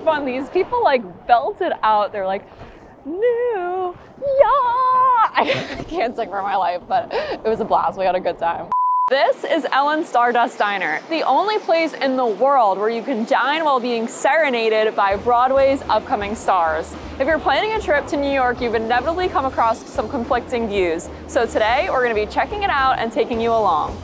fun. These people like belted out. They're like, new, yeah. I can't sing for my life, but it was a blast. We had a good time. This is Ellen Stardust Diner, the only place in the world where you can dine while being serenaded by Broadway's upcoming stars. If you're planning a trip to New York, you've inevitably come across some conflicting views. So today, we're gonna be checking it out and taking you along.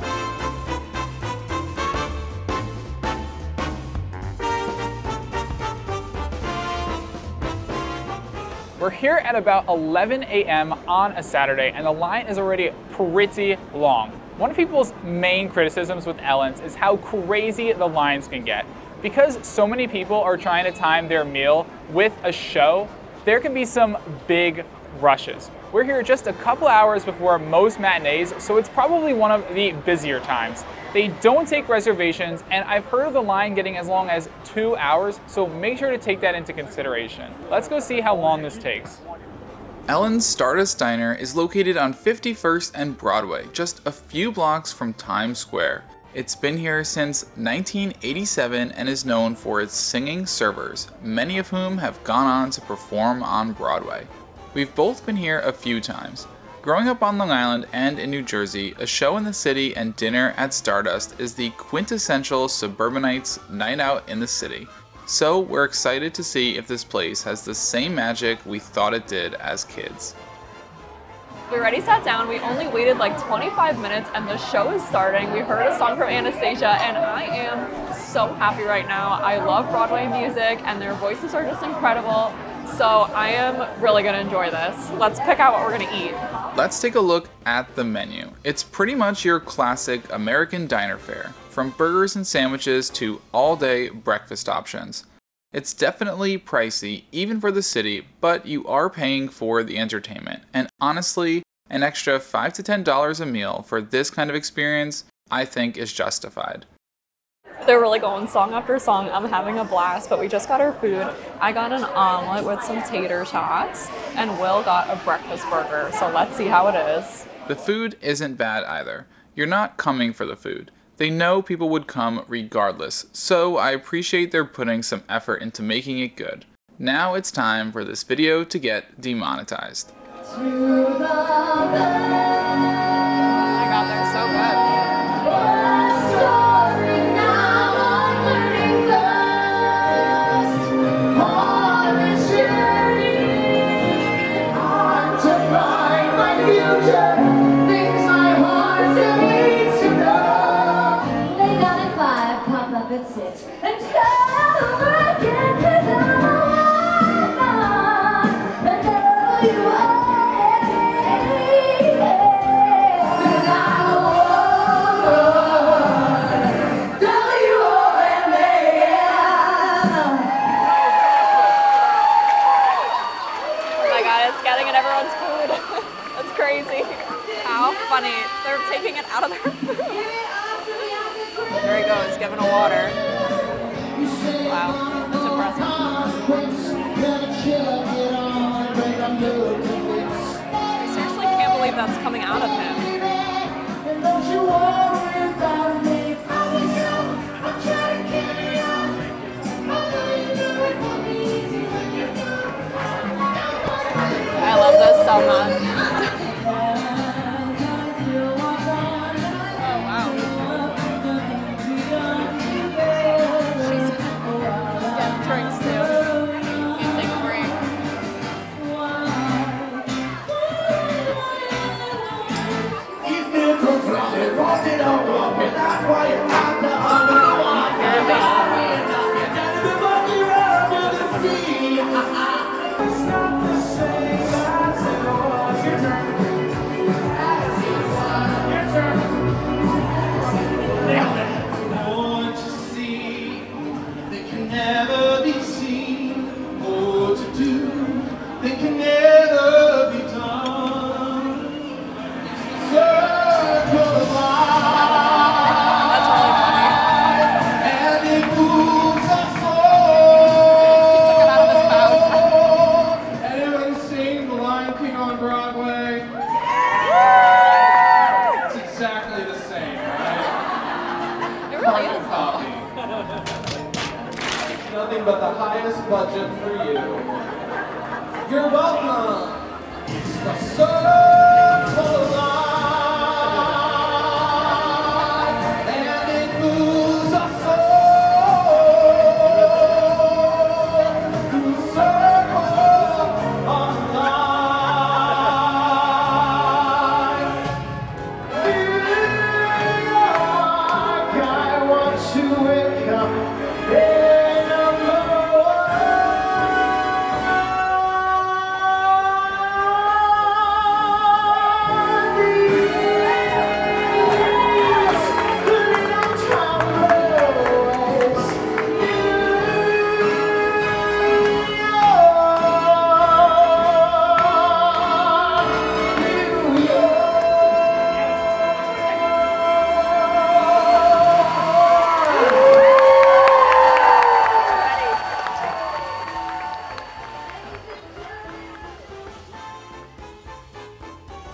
We're here at about 11 a.m. on a Saturday and the line is already pretty long. One of people's main criticisms with Ellen's is how crazy the lines can get. Because so many people are trying to time their meal with a show, there can be some big rushes. We're here just a couple hours before most matinees, so it's probably one of the busier times. They don't take reservations, and I've heard of the line getting as long as two hours, so make sure to take that into consideration. Let's go see how long this takes. Ellen's Stardust Diner is located on 51st and Broadway, just a few blocks from Times Square. It's been here since 1987 and is known for its singing servers, many of whom have gone on to perform on Broadway. We've both been here a few times. Growing up on Long Island and in New Jersey, a show in the city and dinner at Stardust is the quintessential suburbanites night out in the city. So we're excited to see if this place has the same magic we thought it did as kids. We already sat down. We only waited like 25 minutes and the show is starting. We heard a song from Anastasia and I am so happy right now. I love Broadway music and their voices are just incredible. So I am really gonna enjoy this. Let's pick out what we're gonna eat. Let's take a look at the menu. It's pretty much your classic American diner fare, from burgers and sandwiches to all day breakfast options. It's definitely pricey, even for the city, but you are paying for the entertainment. And honestly, an extra 5 to $10 a meal for this kind of experience, I think is justified. They're really going song after song. I'm having a blast, but we just got our food. I got an omelet with some tater tots, and Will got a breakfast burger. So let's see how it is. The food isn't bad either. You're not coming for the food. They know people would come regardless, so I appreciate they're putting some effort into making it good. Now it's time for this video to get demonetized. Oh funny. They're taking it out of their food. There he goes, giving a water. Wow, that's impressive. I seriously can't believe that's coming out of him. I love this so much. Nothing but the highest budget for you. You're welcome.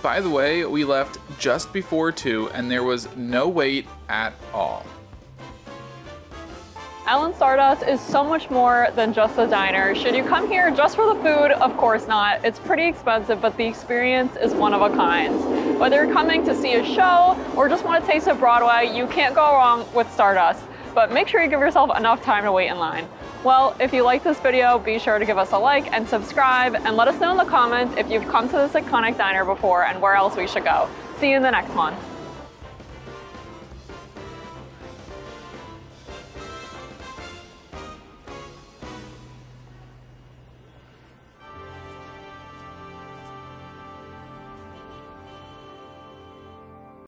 By the way, we left just before 2 and there was no wait at all. Ellen Stardust is so much more than just a diner. Should you come here just for the food? Of course not. It's pretty expensive, but the experience is one of a kind. Whether you're coming to see a show or just want to taste of Broadway, you can't go wrong with Stardust. But make sure you give yourself enough time to wait in line. Well, if you like this video, be sure to give us a like and subscribe, and let us know in the comments if you've come to this iconic diner before and where else we should go. See you in the next one.